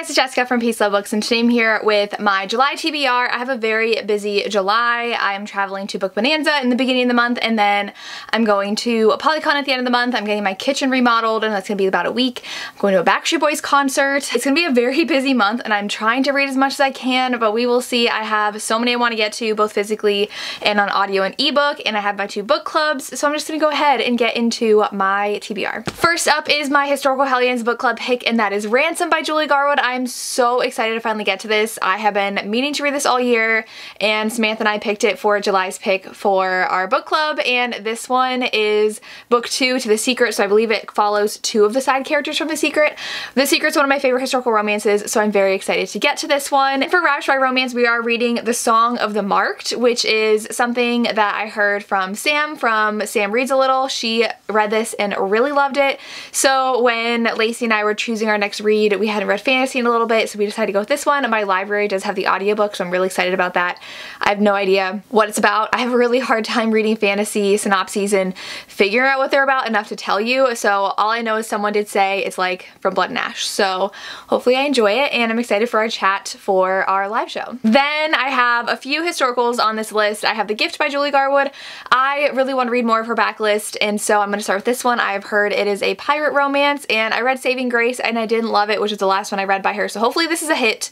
guys, it's Jessica from Peace Love Books and today I'm here with my July TBR. I have a very busy July. I'm traveling to Book Bonanza in the beginning of the month and then I'm going to ApollyCon at the end of the month. I'm getting my kitchen remodeled and that's going to be about a week. I'm going to a Backstreet Boys concert. It's going to be a very busy month and I'm trying to read as much as I can but we will see. I have so many I want to get to both physically and on audio and ebook and I have my two book clubs so I'm just going to go ahead and get into my TBR. First up is my Historical Hellions book club pick and that is Ransom by Julie Garwood. I'm so excited to finally get to this. I have been meaning to read this all year and Samantha and I picked it for July's pick for our book club and this one is book two to The Secret so I believe it follows two of the side characters from The Secret. The Secret's one of my favorite historical romances so I'm very excited to get to this one. For Ravished by Romance we are reading The Song of the Marked which is something that I heard from Sam from Sam Reads a Little. She read this and really loved it so when Lacey and I were choosing our next read we hadn't read fantasy in a little bit, so we decided to go with this one. My library does have the audiobook, so I'm really excited about that. I have no idea what it's about. I have a really hard time reading fantasy synopses and figuring out what they're about enough to tell you, so all I know is someone did say it's like from Blood and Ash. So hopefully I enjoy it, and I'm excited for our chat for our live show. Then I have a few historicals on this list. I have The Gift by Julie Garwood. I really want to read more of her backlist, and so I'm going to start with this one. I've heard it is a pirate romance, and I read Saving Grace, and I didn't love it, which is the last one I read by her. So hopefully this is a hit.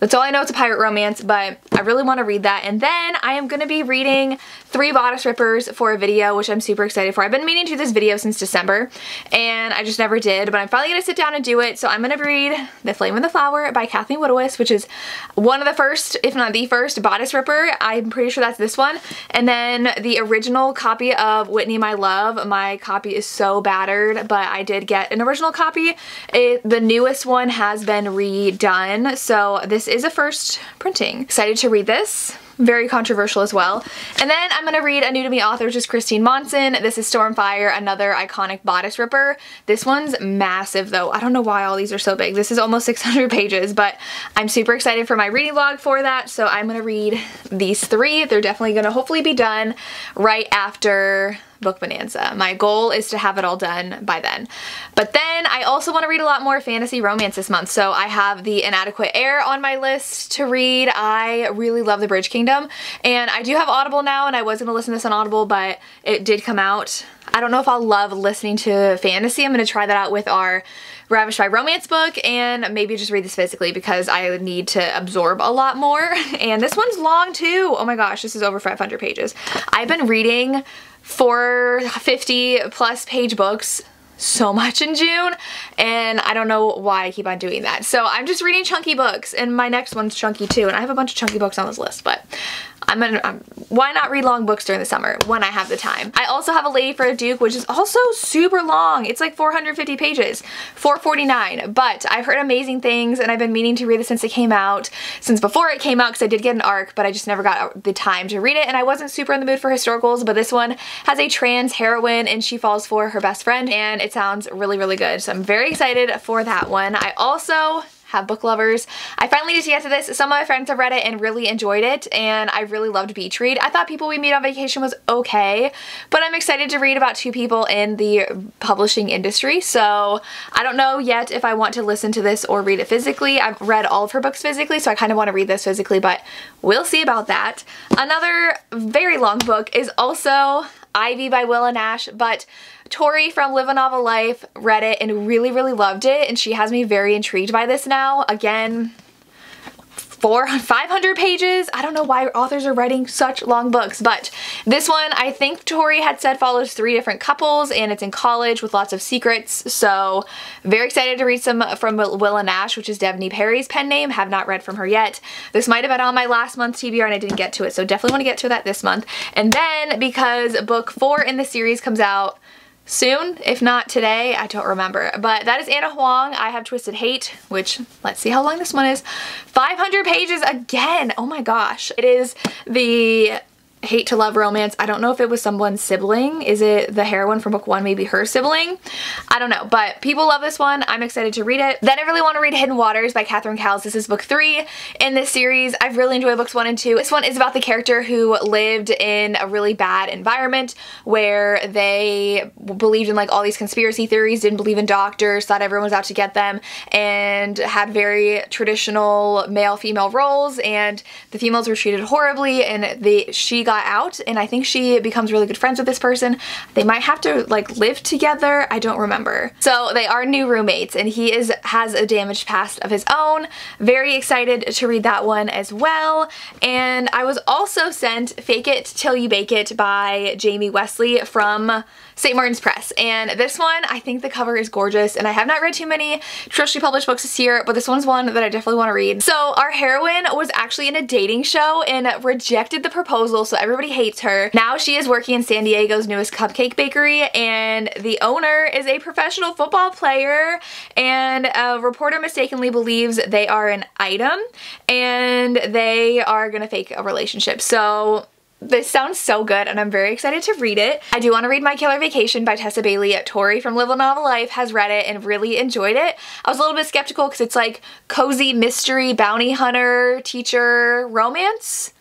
That's all I know it's a pirate romance, but I really want to read that. And then I am going to be reading three bodice rippers for a video, which I'm super excited for. I've been meaning to do this video since December, and I just never did, but I'm finally going to sit down and do it. So I'm going to read The Flame and the Flower by Kathleen Woodiwiss, which is one of the first, if not the first, bodice ripper. I'm pretty sure that's this one. And then the original copy of Whitney My Love. My copy is so battered, but I did get an original copy. It, the newest one has been redone, so this is a first printing. Excited to read this very controversial as well. And then I'm going to read a new to me author, which is Christine Monson. This is Stormfire, another iconic bodice ripper. This one's massive though. I don't know why all these are so big. This is almost 600 pages, but I'm super excited for my reading log for that. So I'm going to read these three. They're definitely going to hopefully be done right after Book Bonanza. My goal is to have it all done by then. But then I also want to read a lot more fantasy romance this month. So I have The Inadequate Heir on my list to read. I really love The Bridge Kingdom. And I do have Audible now and I was going to listen to this on Audible, but it did come out. I don't know if I'll love listening to fantasy. I'm going to try that out with our Ravished by Romance book and maybe just read this physically because I need to absorb a lot more. And this one's long too. Oh my gosh, this is over 500 pages. I've been reading 450 plus page books so much in June and I don't know why I keep on doing that. So I'm just reading chunky books and my next one's chunky too and I have a bunch of chunky books on this list but I'm gonna, um, why not read long books during the summer when I have the time? I also have A Lady for a Duke, which is also super long. It's like 450 pages, 449. But I've heard amazing things and I've been meaning to read it since it came out, since before it came out, because I did get an ARC, but I just never got the time to read it. And I wasn't super in the mood for historicals, but this one has a trans heroine and she falls for her best friend and it sounds really, really good. So I'm very excited for that one. I also have book lovers. I finally did get to this. Some of my friends have read it and really enjoyed it and I really loved Beach Read. I thought People We Meet on Vacation was okay, but I'm excited to read about two people in the publishing industry. So I don't know yet if I want to listen to this or read it physically. I've read all of her books physically, so I kind of want to read this physically, but we'll see about that. Another very long book is also Ivy by Willa Nash, but Tori from Live a Novel Life read it and really, really loved it, and she has me very intrigued by this now. Again, four, 500 pages. I don't know why authors are writing such long books, but this one I think Tori had said follows three different couples and it's in college with lots of secrets. So very excited to read some from Willa Nash, which is Devney Perry's pen name. Have not read from her yet. This might have been on my last month's TBR and I didn't get to it. So definitely want to get to that this month. And then because book four in the series comes out soon, if not today, I don't remember. But that is Ana Huang. I have Twisted Hate, which let's see how long this one is. 500 pages again. Oh my gosh. It is the hate to love romance. I don't know if it was someone's sibling. Is it the heroine from book one, maybe her sibling? I don't know, but people love this one. I'm excited to read it. Then I really want to read Hidden Waters by Catherine Cowles. This is book three in this series. I've really enjoyed books one and two. This one is about the character who lived in a really bad environment where they believed in like all these conspiracy theories, didn't believe in doctors, thought everyone was out to get them, and had very traditional male-female roles, and the females were treated horribly, and the she got out, and I think she becomes really good friends with this person. They might have to like live together. I don't remember. So they are new roommates, and he is has a damaged past of his own. Very excited to read that one as well. And I was also sent Fake It Till You Bake It by Jamie Wesley from St. Martin's Press. And this one, I think the cover is gorgeous. And I have not read too many traditionally published books this year, but this one's one that I definitely want to read. So our heroine was actually in a dating show and rejected the proposal, so everybody hates her. Now she is working in San Diego's newest cupcake bakery, and the owner is a professional football player, and a reporter mistakenly believes they are an item, and they are gonna fake a relationship. So this sounds so good and I'm very excited to read it. I do want to read My Killer Vacation by Tessa Bailey. Tori from Live a Novel Life has read it and really enjoyed it. I was a little bit skeptical because it's like cozy mystery bounty hunter teacher romance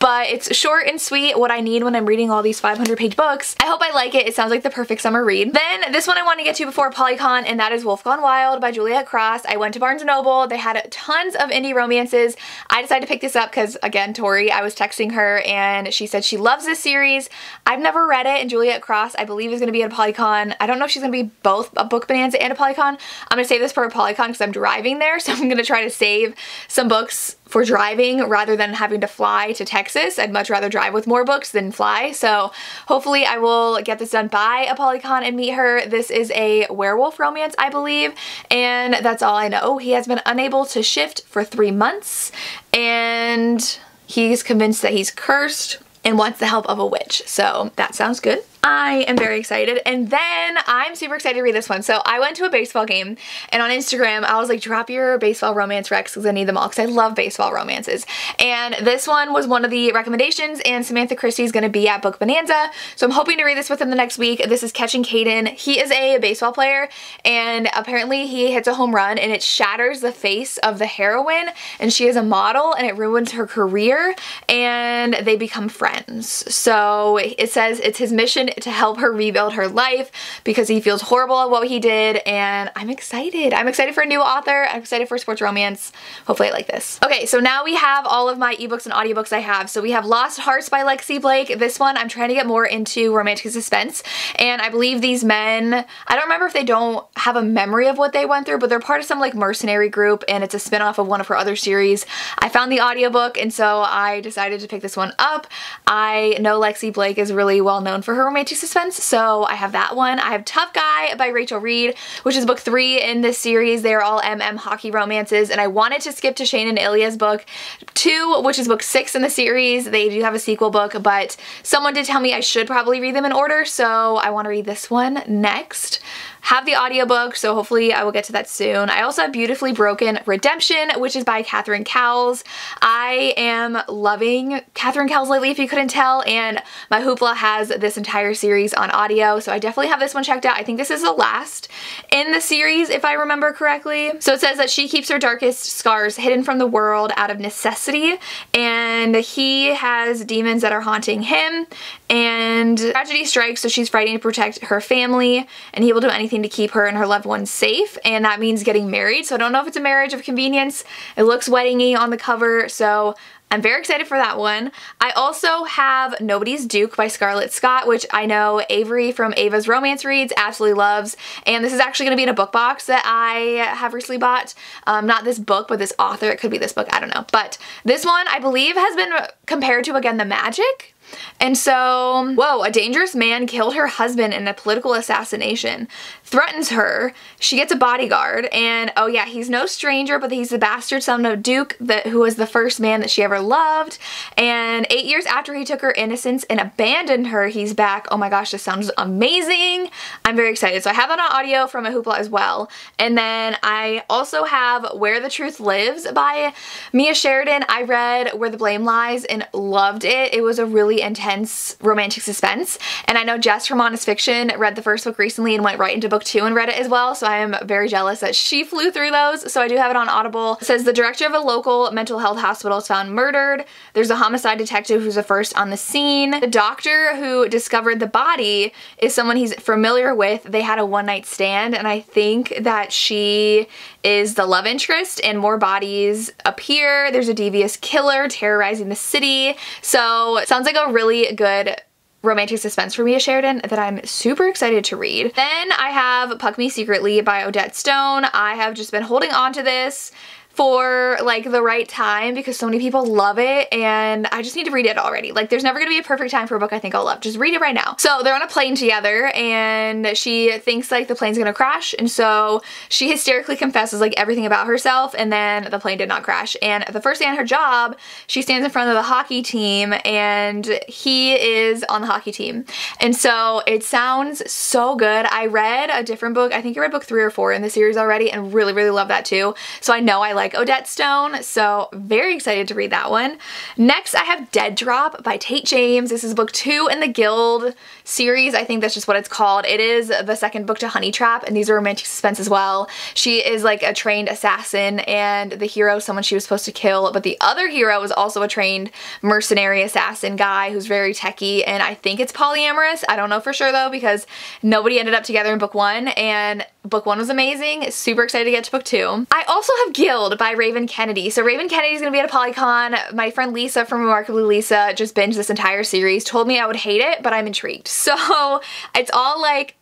but it's short and sweet, what I need when I'm reading all these 500 page books. I hope I like it. It sounds like the perfect summer read. Then this one I want to get to before Polycon and that is Wolf Gone Wild by Juliet Cross. I went to Barnes & Noble. They had tons of indie romances. I decided to pick this up because again, Tori, I was texting her and she said she loves this series. I've never read it and Juliet Cross I believe is going to be at ApollyCon. I don't know if she's going to be both a Book Bonanza and ApollyCon. I'm going to save this for ApollyCon because I'm driving there so I'm going to try to save some books for driving rather than having to fly to Texas. I'd much rather drive with more books than fly. So hopefully I will get this done by ApollyCon and meet her. This is a werewolf romance, I believe. And that's all I know. He has been unable to shift for three months and he's convinced that he's cursed and wants the help of a witch. So that sounds good. I am very excited. And then I'm super excited to read this one. So I went to a baseball game and on Instagram I was like drop your baseball romance recs because I need them all because I love baseball romances. And this one was one of the recommendations and Samantha Christy is going to be at Book Bonanza. So I'm hoping to read this within the next week. This is Catching Caden. He is a baseball player and apparently he hits a home run and it shatters the face of the heroine and she is a model and it ruins her career and they become friends. So it says it's his mission to help her rebuild her life because he feels horrible at what he did and I'm excited. I'm excited for a new author. I'm excited for sports romance. Hopefully I like this. Okay, so now we have all of my ebooks and audiobooks I have. So we have Lost Hearts by Lexi Blake. This one I'm trying to get more into romantic suspense and I believe these men, I don't remember if they don't have a memory of what they went through, but they're part of some like mercenary group and it's a spinoff of one of her other series. I found the audiobook and so I decided to pick this one up. I know Lexi Blake is really well known for her romantic romantic suspense, so I have that one. I have Tough Guy by Rachel Reid, which is book three in this series. They're all MM hockey romances, and I wanted to skip to Shane and Ilya's book two, which is book six in the series. They do have a sequel book, but someone did tell me I should probably read them in order, so I want to read this one next have the audiobook, so hopefully I will get to that soon. I also have Beautifully Broken Redemption, which is by Catherine Cowles. I am loving Catherine Cowles lately, if you couldn't tell, and my Hoopla has this entire series on audio, so I definitely have this one checked out. I think this is the last in the series, if I remember correctly. So it says that she keeps her darkest scars hidden from the world out of necessity, and he has demons that are haunting him, and tragedy strikes, so she's fighting to protect her family, and he will do anything anything to keep her and her loved ones safe and that means getting married. So I don't know if it's a marriage of convenience. It looks weddingy on the cover so I'm very excited for that one. I also have Nobody's Duke by Scarlett Scott, which I know Avery from Ava's Romance Reads absolutely loves. And this is actually going to be in a book box that I have recently bought. Um, not this book, but this author. It could be this book. I don't know. But this one, I believe, has been compared to, again, The Magic. And so, whoa, a dangerous man killed her husband in a political assassination, threatens her, she gets a bodyguard, and oh yeah, he's no stranger, but he's the bastard son of Duke, that, who was the first man that she ever loved. And eight years after he took her innocence and abandoned her, he's back. Oh my gosh, this sounds amazing. I'm very excited. So I have that on audio from a Hoopla as well. And then I also have Where the Truth Lives by Mia Sheridan. I read Where the Blame Lies and loved it. It was a really intense romantic suspense. And I know Jess from Honest Fiction read the first book recently and went right into book two and read it as well. So I am very jealous that she flew through those. So I do have it on Audible. It says the director of a local mental health hospital is found murdered. There's a homicide detective who's the first on the scene. The doctor who discovered the body is someone he's familiar with. They had a one night stand and I think that she is the love interest and more bodies appear. There's a devious killer terrorizing the city. So sounds like a really good romantic suspense for Mia Sheridan that I'm super excited to read. Then I have Puck Me Secretly by Odette Stone. I have just been holding on to this for like the right time because so many people love it and I just need to read it already. Like there's never gonna be a perfect time for a book I think I'll love. Just read it right now. So they're on a plane together and she thinks like the plane's gonna crash and so she hysterically confesses like everything about herself and then the plane did not crash. And the first day on her job, she stands in front of the hockey team and he is on the hockey team. And so it sounds so good. I read a different book. I think I read book three or four in the series already and really, really love that too. So I know I like Odette Stone, so very excited to read that one. Next, I have Dead Drop by Tate James. This is book two in the Guild series. I think that's just what it's called. It is the second book to Honey Trap, and these are romantic suspense as well. She is like a trained assassin, and the hero someone she was supposed to kill, but the other hero is also a trained mercenary assassin guy who's very techy, and I think it's polyamorous. I don't know for sure though, because nobody ended up together in book one, and book one was amazing. Super excited to get to book two. I also have Gild by Raven Kennedy. So Raven Kennedy is going to be at ApollyCon. My friend Lisa from Remarkably Lisa just binged this entire series, told me I would hate it, but I'm intrigued. So it's all like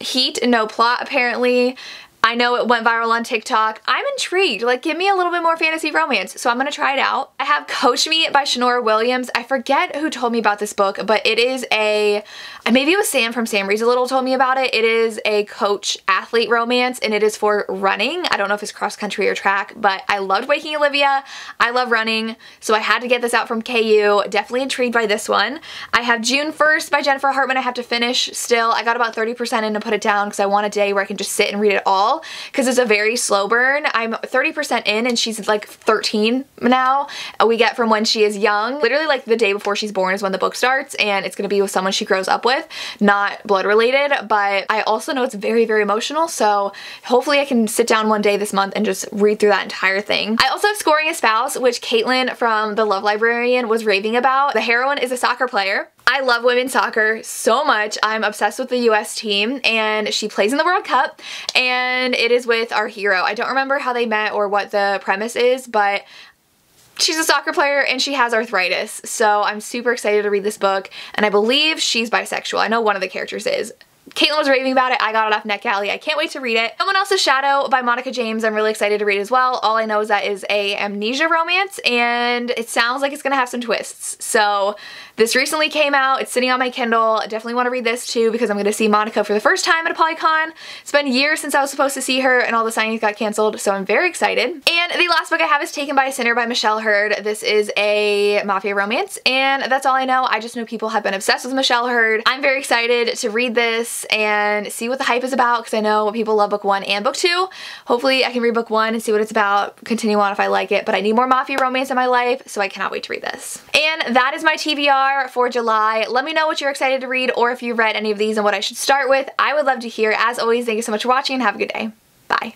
heat and no plot apparently. I know it went viral on TikTok. I'm intrigued. Like, give me a little bit more fantasy romance. So I'm gonna try it out. I have Coach Me by Shanora Williams. I forget who told me about this book, but it is a, maybe it was Sam from Sam Reads a Little told me about it. It is a coach athlete romance and it is for running. I don't know if it's cross country or track, but I loved Waking Olivia. I love running. So I had to get this out from KU. Definitely intrigued by this one. I have June 1st by Jennifer Hartmann I have to finish still. I got about 30% in to put it down because I want a day where I can just sit and read it all because it's a very slow burn. I'm 30% in and she's like 13 now. Uh, we get from when she is young. Literally like the day before she's born is when the book starts and it's going to be with someone she grows up with, not blood related, but I also know it's very, very emotional. So hopefully I can sit down one day this month and just read through that entire thing. I also have Scoring a Spouse, which Caitlin from The Love Librarian was raving about. The heroine is a soccer player I love women's soccer so much. I'm obsessed with the US team and she plays in the World Cup and it is with our hero. I don't remember how they met or what the premise is, but she's a soccer player and she has arthritis. So I'm super excited to read this book and I believe she's bisexual. I know one of the characters is. Caitlin was raving about it. I got it off NetGalley. I can't wait to read it. Someone Else's Shadow by Monica James. I'm really excited to read as well. All I know is that is a amnesia romance and it sounds like it's gonna have some twists. So this recently came out. It's sitting on my Kindle. I definitely want to read this too because I'm going to see Monica for the first time at ApollyCon. It's been years since I was supposed to see her and all the signings got canceled, so I'm very excited. And the last book I have is Taken by a Sinner by Michelle Heard. This is a mafia romance and that's all I know. I just know people have been obsessed with Michelle Heard. I'm very excited to read this and see what the hype is about because I know people love book one and book two. Hopefully I can read book one and see what it's about, continue on if I like it, but I need more mafia romance in my life, so I cannot wait to read this. And that is my TBR for July. Let me know what you're excited to read or if you've read any of these and what I should start with. I would love to hear. As always, thank you so much for watching and have a good day. Bye.